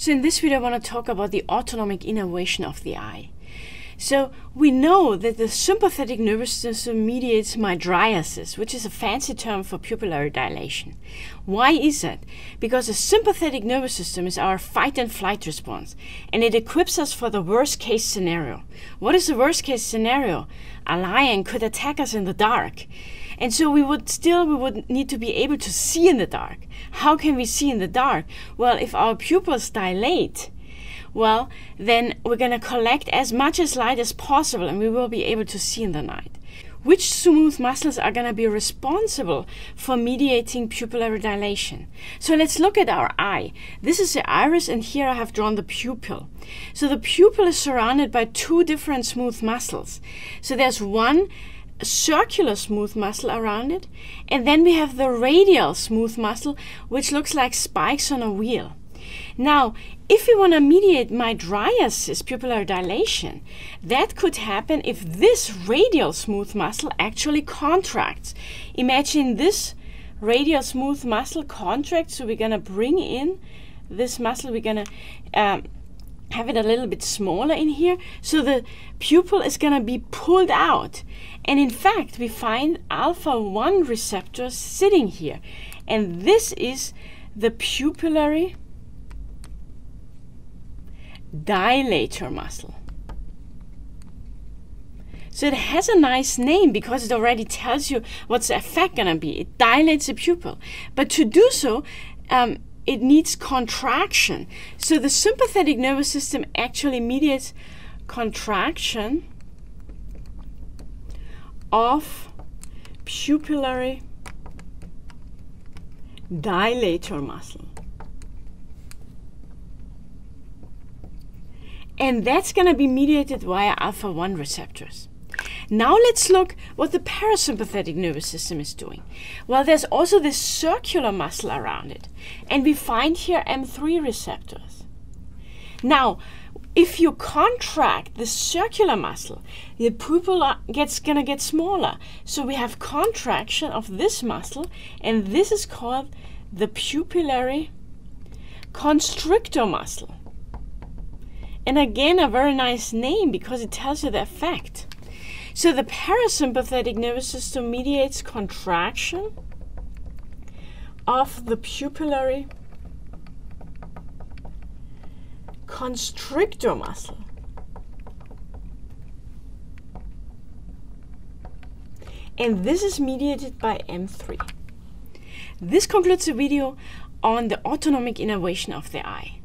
So in this video I want to talk about the autonomic innervation of the eye. So we know that the sympathetic nervous system mediates mydriasis, which is a fancy term for pupillary dilation. Why is that? Because the sympathetic nervous system is our fight and flight response, and it equips us for the worst case scenario. What is the worst case scenario? A lion could attack us in the dark. And so we would still we would need to be able to see in the dark. How can we see in the dark? Well, if our pupils dilate, well, then we're going to collect as much as light as possible and we will be able to see in the night. Which smooth muscles are going to be responsible for mediating pupillary dilation? So let's look at our eye. This is the iris and here I have drawn the pupil. So the pupil is surrounded by two different smooth muscles. So there's one circular smooth muscle around it. And then we have the radial smooth muscle, which looks like spikes on a wheel. Now, if we want to mediate mydriasis, pupillary dilation, that could happen if this radial smooth muscle actually contracts. Imagine this radial smooth muscle contracts, so we're going to bring in this muscle, we're going to um, have it a little bit smaller in here. So the pupil is going to be pulled out. And in fact, we find alpha 1 receptors sitting here. And this is the pupillary dilator muscle. So it has a nice name because it already tells you what's the effect going to be. It dilates the pupil. But to do so, um, it needs contraction. So the sympathetic nervous system actually mediates contraction of pupillary dilator muscle. And that's going to be mediated via alpha 1 receptors. Now let's look what the parasympathetic nervous system is doing. Well, there's also this circular muscle around it. And we find here M3 receptors. Now, if you contract the circular muscle, the pupil gets gonna get smaller. So we have contraction of this muscle, and this is called the pupillary constrictor muscle. And again, a very nice name because it tells you the effect. So the parasympathetic nervous system mediates contraction of the pupillary constrictor muscle. And this is mediated by M3. This concludes the video on the autonomic innervation of the eye.